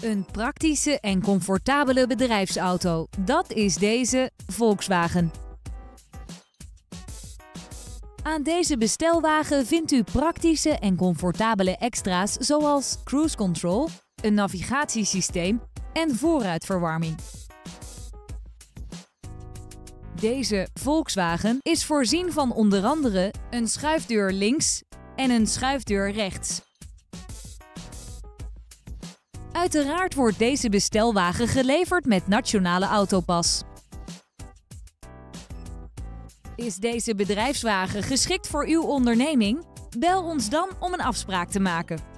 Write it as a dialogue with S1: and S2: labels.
S1: Een praktische en comfortabele bedrijfsauto. Dat is deze Volkswagen. Aan deze bestelwagen vindt u praktische en comfortabele extra's zoals cruise control, een navigatiesysteem en voorruitverwarming. Deze Volkswagen is voorzien van onder andere een schuifdeur links en een schuifdeur rechts. Uiteraard wordt deze bestelwagen geleverd met Nationale Autopas. Is deze bedrijfswagen geschikt voor uw onderneming? Bel ons dan om een afspraak te maken.